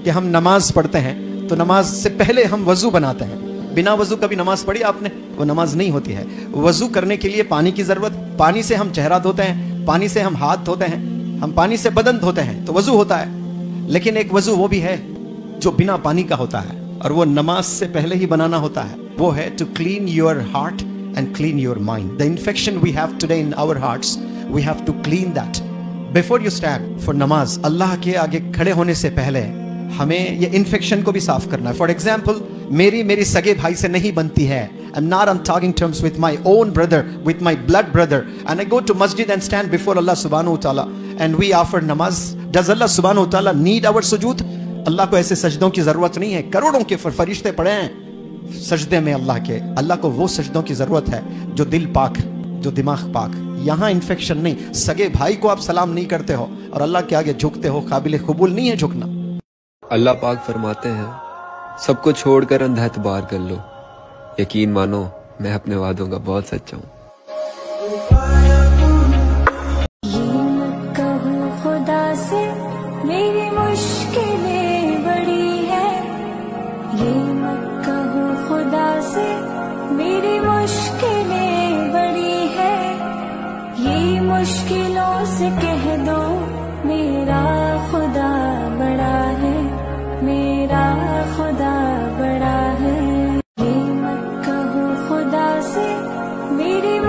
कि हम नमाज़ पढ़ते हैं तो नमाज़ से पहले हम वज़ू बनाते हैं। बिना वज़ू कभी नमाज़ पढ़ी आपने? वो नमाज़ नहीं होती है। वज़ू करने के लिए पानी की ज़रूरत, पानी से हम चेहरा धोते हैं, पानी से हम हाथ धोते हैं, हम पानी से बदन धोते हैं तो वज़ू होता है। लेकिन एक वज़ू वो भी है, जो बिना पानी का होता है, और वो नमाज़ से पहले ही बनाना होता है। वो है to clean your heart and clean your mind the infection we have today in our hearts we have to clean that before you stand for नमाज़ अल्लाह के आगे खड़े होने से पहले हमें ये इन्फेक्शन को भी साफ़ करना है। फॉर एग्ज़ाम्पल मेरी मेरी सगे भाई से नहीं बनती है। I'm not on talking terms with my own brother, with my blood brother. And I go to masjid and stand before Allah subhanahu wa ta'ala. And we offer namaz. Does Allah subhanahu wa ta'ala need our? अल्लाह को ऐसे सजदों की ज़रूरत नहीं है। करोड़ों के फरिश्ते पड़े हैं। सजदे में अल्लाह के। अल्लाह को वो सजदों की ज़रूरत है जो दिल पाक जो दिमाग पाक। यहाँ इन्फेक्शन नहीं। सगे भाई को आप सलाम नहीं करते हो। और अल्लाह के आगे झुकते हो। काबिल कबूल नहीं है झुकना। अल्लाह पाक फरमाते हैं सबको छोड़कर अंधा एतबार कर लो। यकीन मानो, मैं अपने वादों का बहुत सच्चा हूँ। खुदा से मेरी मुश्किलें बड़ी है। ये मुश्किलें से कह दो meeting.